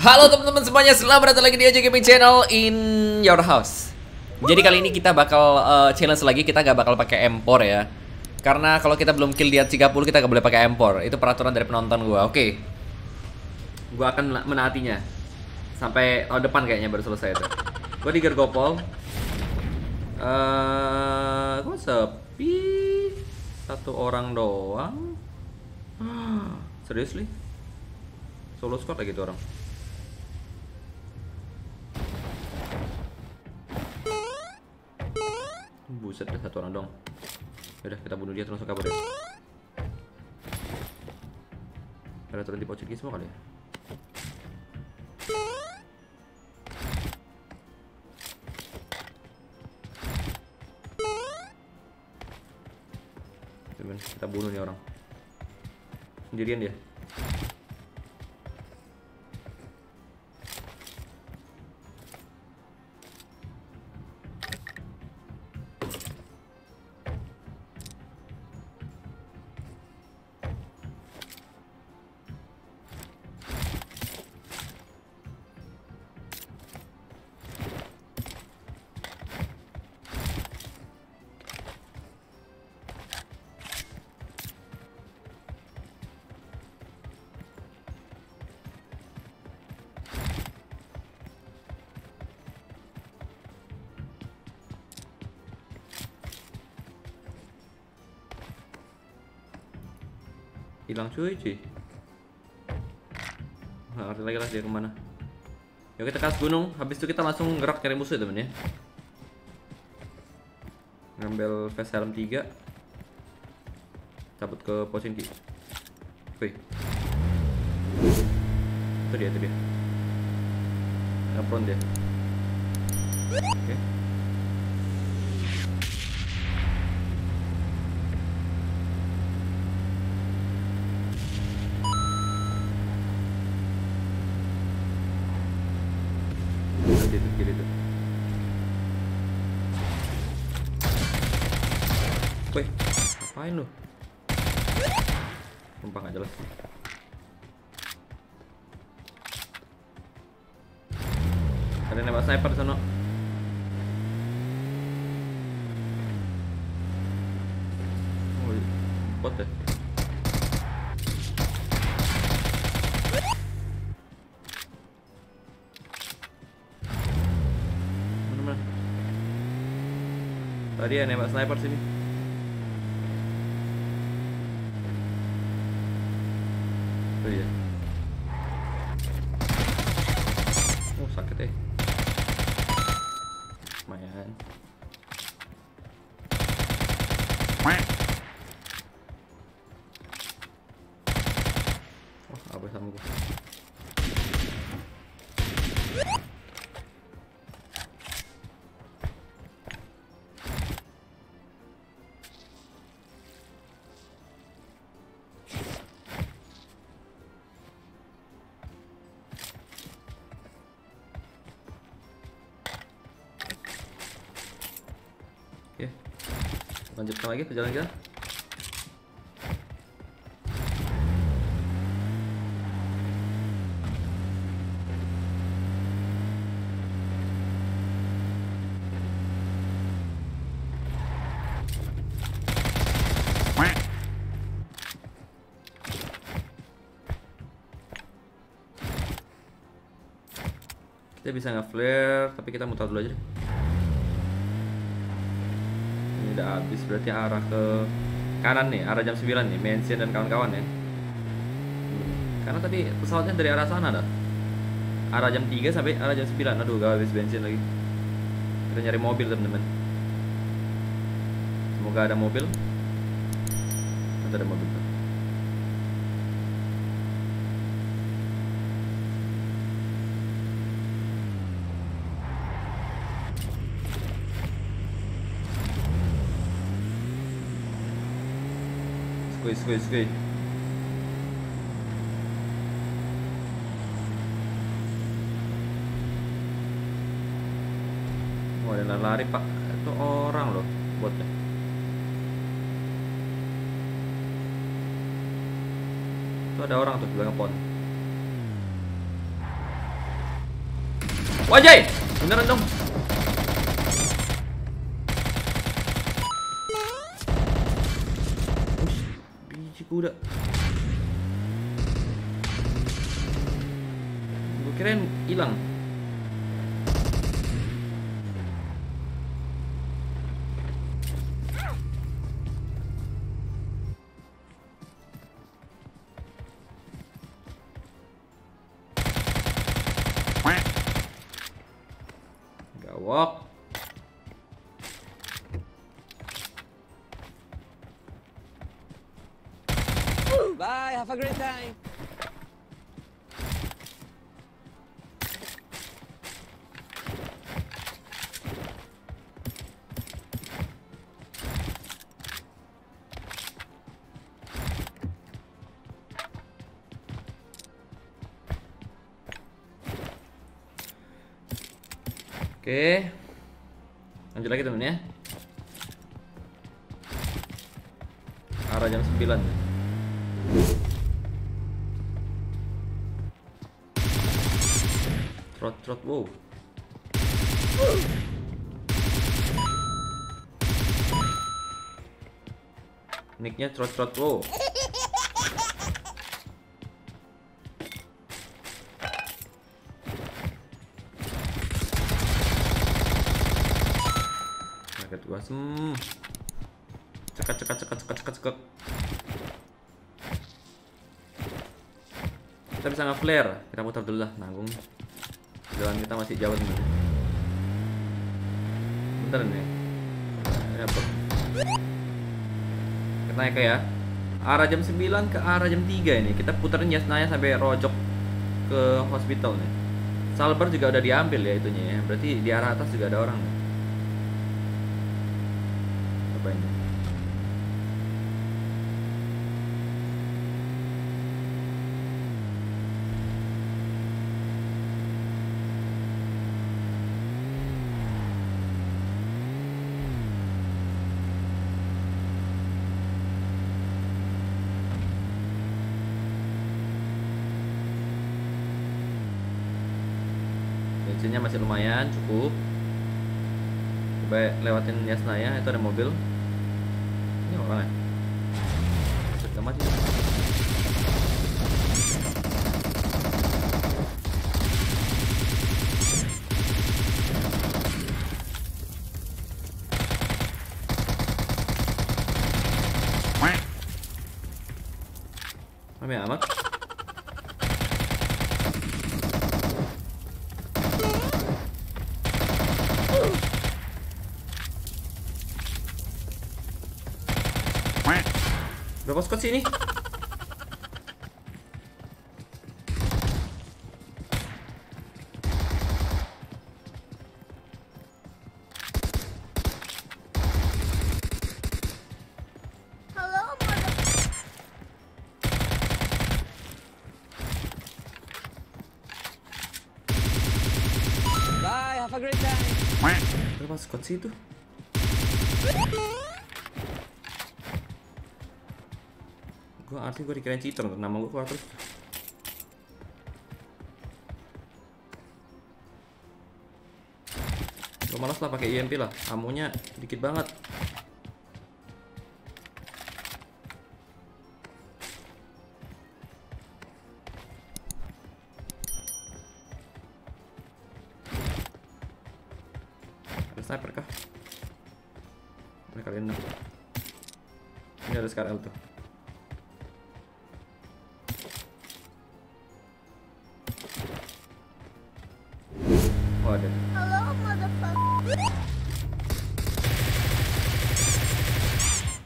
Halo teman-teman semuanya, selamat datang lagi di Aja Gaming Channel in your house. Jadi kali ini kita bakal uh, challenge lagi, kita gak bakal pakai empor ya. Karena kalau kita belum kill di 30 kita gak boleh pakai empor. Itu peraturan dari penonton gua. Oke. Gua akan menaatinya. Sampai tahun depan kayaknya baru selesai itu. Gua di Gergopol. Eh, uh, sepi. Satu orang doang. Seriously? Solo squad lagi tuh orang. Buset ada satu orang dong. Udah kita bunuh dia terus kabur ya. Ada turun di pojok semua kali ya. kita bunuh nih orang. Sendirian dia. Hilang cuy cuy. Nggak ngerti lagi lah dia ke mana. Yuk kita kas gunung. Habis itu kita langsung gerak cari musuh ya temen ya. Ngambil face helm 3 cabut ke posisi Wih. Itu dia itu dia. Ngapron dia. Oke. okay. Wih, ngapain lu? Sumpah gak jelas Ada nembak sniper sana. Oh, bot? Tadi ya nembak sniper sini Oke. Lanjutkan lagi perjalanan kita. Kita bisa nge-flare, tapi kita mutar dulu aja deh udah habis berarti arah ke kanan nih arah jam 9 nih Mansion dan kawan-kawan ya. Karena tadi pesawatnya dari arah sana dah. Arah jam 3 sampai arah jam 9 aduh gak habis bensin lagi. Kita nyari mobil teman-teman. Semoga ada mobil. Ada mobil squeeze, squeeze. Oh, ada lari pak. Itu orang loh, botnya. Itu ada orang tuh di belakang pohon. Wajay! Beneran dong. Kuda. Gue kirain hilang. Gawok. Oke. Lanjut lagi temen ya. Arah jam 9. Trot trot wow. Nicknya trot trot wow. Gua. Cekat cekat cekat cekat cekat cekat. Kita bisa nge-flare. Kita putar dulu lah nanggung. Jalan kita masih jauh sebenarnya. Bentar nih. Apa? Kita naik ya. Arah jam 9 ke arah jam 3 ini. Kita puterin Yasnaya sampai rojok ke hospital nih. Salber juga udah diambil ya itunya ya. Berarti di arah atas juga ada orang nih. Ini? bensinnya masih lumayan cukup coba lewatin Yasnaya itu ada mobil ini orang ya sudah mati Rame amat Berapa squad sih ini? Berapa squad sih itu? Gua arti gua dikirain cheater nama gua keluar terus. Gua malas lah pakai EMP lah, amunya dikit banget. Ada sniper kah? Ada kali enam. Ini ada Scar L tuh. Ada. Hello, motherfucker.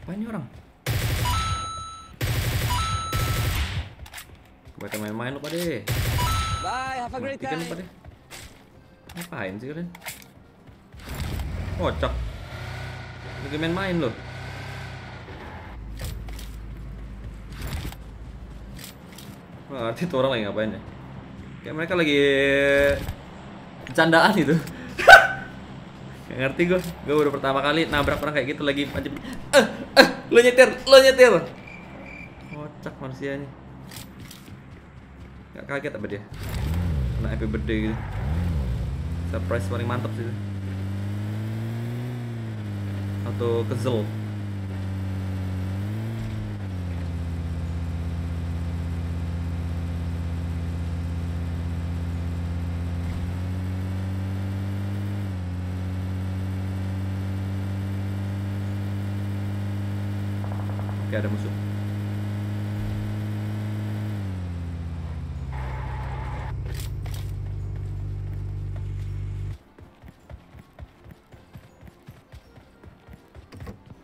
Apa ini orang? Kebanyakan main-main lu pada. Bye, have a great Matikan lu time. pada. Ngapain sih kalian? Kocak. Lagi main-main loh. Nggak ngerti tuh orang lagi ngapain ya. Kayak mereka lagi bercandaan itu. Gak ngerti gue, gue udah pertama kali nabrak orang kayak gitu lagi. Eh, eh, lo nyetir, lo nyetir. Kocak manusianya. Gak kaget apa dia? Kena happy birthday gitu. surprise paling mantap sih atau kezel Oke ada musuh.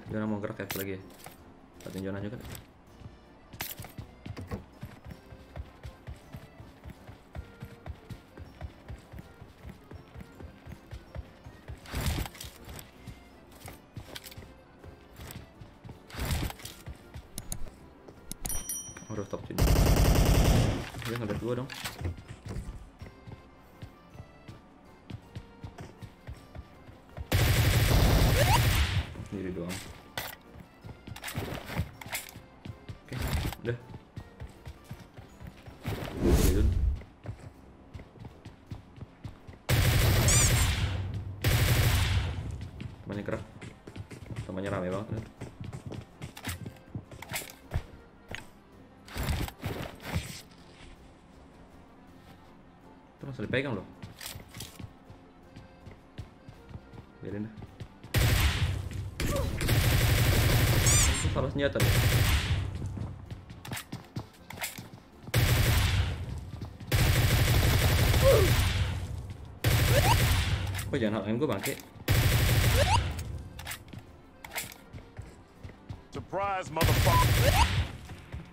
Jona mau gerak kayak lagi ya. Liatin Jona juga Oh, rooftop sini Dia ngeliat gua dong Itu masih dipegang loh. Biarin dah. Itu salah senjata nih Oh jangan halangin gue bangke Surprise, motherfucker.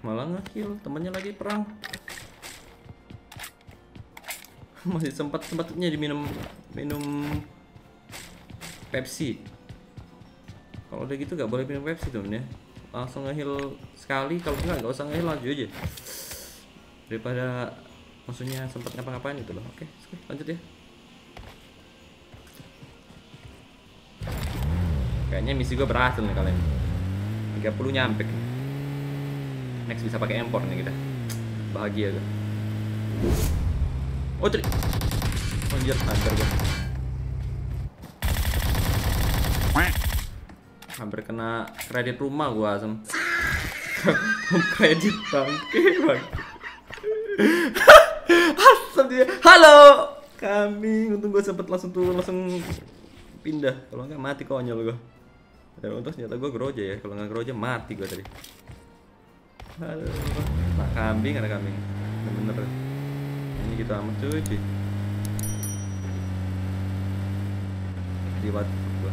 Malah ngekill, temennya lagi perang Masih sempat sempatnya diminum minum Pepsi Kalau udah gitu gak boleh minum Pepsi temen ya Langsung ngeheal sekali, kalau enggak gak usah ngeheal laju aja Daripada maksudnya sempat ngapa-ngapain gitu loh Oke, oke, lanjut ya Kayaknya misi gue berhasil nih kalian 30 nyampe. Next bisa pakai impor nih kita. Bahagia gue. Oh, tri. Anjir, hampir gue. Hampir kena kredit rumah gua asem. kredit bangke bang. asem dia. Halo. Kami untung gue sempet langsung tuh langsung pindah. Kalau nggak mati konyol gue. Dan untung ternyata gue groja ya. Kalau nggak groja mati gue tadi. Aduh, nak kambing ada kambing. Bener-bener. Ini gitu amat cuy. cuy. Di what gua.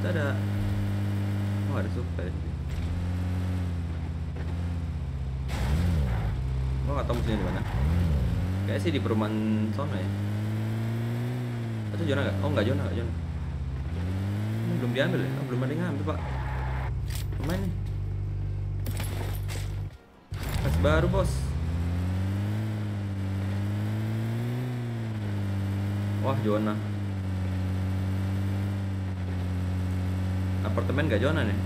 Kita ada Oh, ada ya. Gua nggak tahu musuhnya di mana. Kayaknya sih di perumahan sono ya. Atau Jona nggak? Oh nggak Jona, nggak Jona. Ini belum diambil ya? Oh, belum ada yang ngambil pak. Pemain nih. Pas baru bos. Wah Jona. Apartemen gak Jona nih?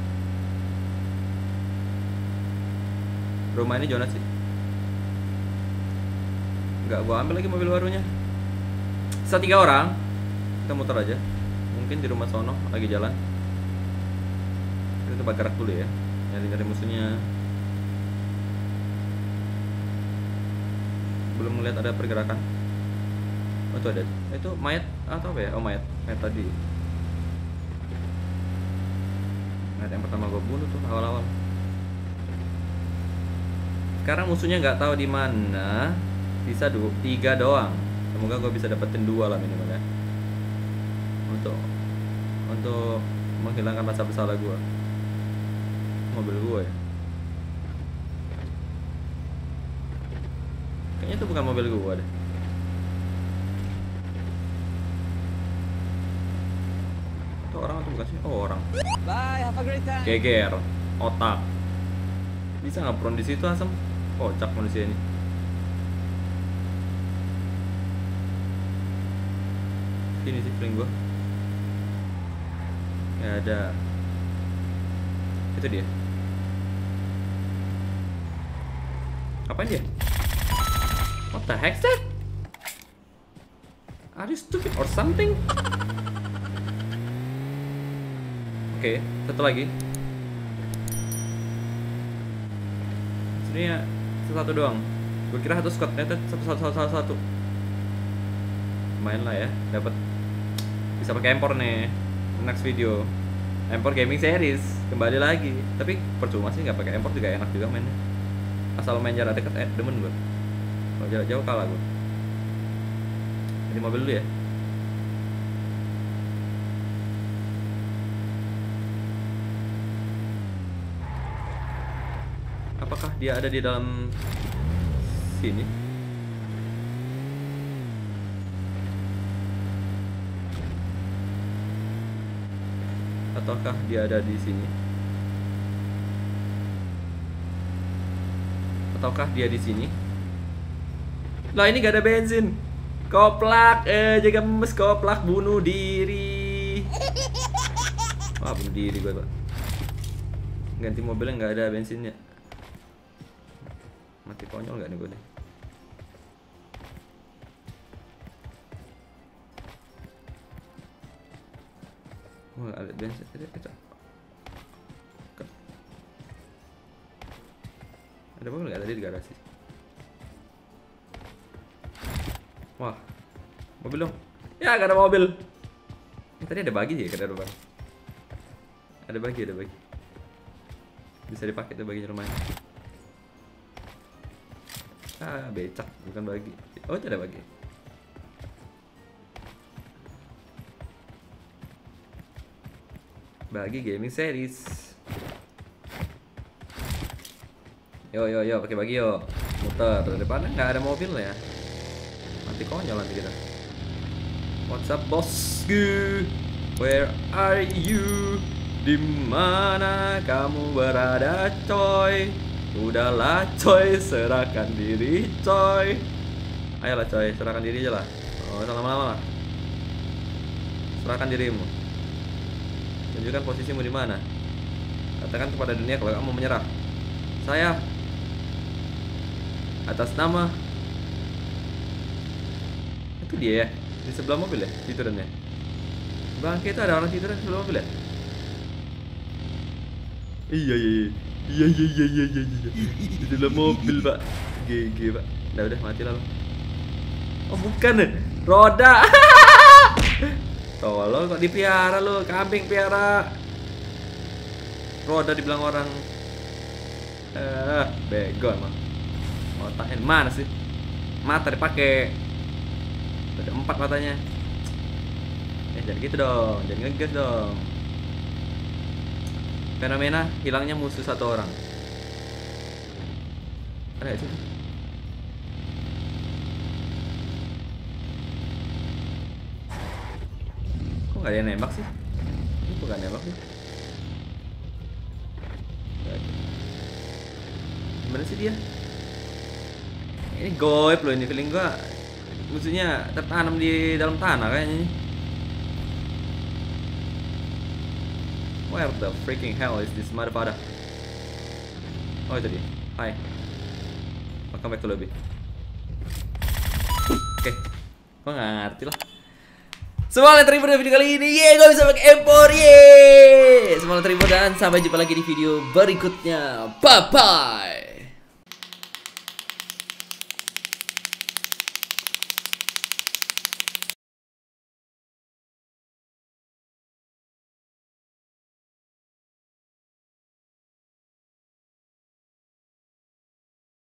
Rumah ini Jona sih. Nggak gua ambil lagi mobil barunya. Sisa tiga orang. Kita muter aja. Mungkin di rumah sono lagi jalan. Kita coba gerak dulu ya. Nyari-nyari musuhnya. Belum melihat ada pergerakan. Oh itu ada. Itu mayat atau apa ya? Oh mayat. Mayat tadi. Mayat yang pertama gue bunuh tuh awal-awal. Sekarang musuhnya nggak tahu di mana. Bisa dua, tiga doang. Semoga gue bisa dapetin dua lah minimal ya. Untuk untuk menghilangkan rasa bersalah gue. Mobil gue ya. Kayaknya itu bukan mobil gue deh. Itu orang atau bukan sih? Oh orang. Bye, have a great time. Geger, otak. Bisa nggak prone di situ asem? Kocak manusia ini. Ini sih feeling gua. Ya ada. Itu dia. Apaan dia? What the heck that? Are you stupid or something? Oke, satu lagi. Sebenarnya satu doang. Gue kira satu squad, ternyata satu satu satu satu. Main lah ya, dapat bisa pakai empor nih. Next video, empor gaming series kembali lagi. Tapi percuma sih nggak pakai empor juga enak juga mainnya. Asal main jarak dekat, eh demen gue. Kalau jarak jauh kalah gue. Jadi mobil dulu ya. Apakah dia ada di dalam sini? Ataukah dia ada di sini? Ataukah dia di sini? Lah ini gak ada bensin. Koplak, eh jaga mes koplak bunuh diri. Wah bunuh diri gue pak. Ganti mobilnya nggak ada bensinnya. Konyol nggak nih gue nih? Wah ada. Ada, ada. Ke- Ada mobil nggak tadi di garasi? Wah, mobil dong. Ya, gak ada mobil. Eh, tadi ada bagi ya ke depan. Ada bagi, ada bagi. Bisa dipakai tuh baginya lumayan. Ah, becak, bukan bagi. Oh, ada bagi. Bagi gaming series. Yo yo yo, pakai bagi yo. Muter dari depannya nggak ada mobil ya. Nanti konyol nanti kita. What's up bosku? Where are you? Di mana kamu berada coy? Udahlah coy, serahkan diri coy. Ayolah coy, serahkan diri aja lah. Oh, jangan lama-lama lah. Serahkan dirimu. Tunjukkan posisimu di mana. Katakan kepada dunia kalau kamu menyerah. Saya atas nama itu dia ya di sebelah mobil ya tidurannya bangke itu ada orang tiduran di sebelah mobil ya iya iya iya iya iya iya iya iya iya. Di dalam mobil pak. GG pak. Udah udah mati lah oh bukan ya roda. Tolong kok dipiara lo kambing piara. Roda dibilang orang. Eh bego emang. Otaknya di mana sih? Mata dipakai. Ada empat matanya. Eh jangan gitu dong. Jangan ngegas dong fenomena hilangnya musuh satu orang. Ada sih? Kok nggak ada yang nembak sih? Ini kok nggak nembak sih? Gimana sih dia. Ini goib loh ini feeling gua. Musuhnya tertanam di dalam tanah kayaknya ini. Where the freaking hell is this motherfucker? Oh itu dia. Hai. Welcome back to lobby. Oke. Gua nggak ngerti lah. Semangat terima di video kali ini. Yeay, gue bisa pakai empor. Yeay. Semangat terima dan sampai jumpa lagi di video berikutnya. Bye bye.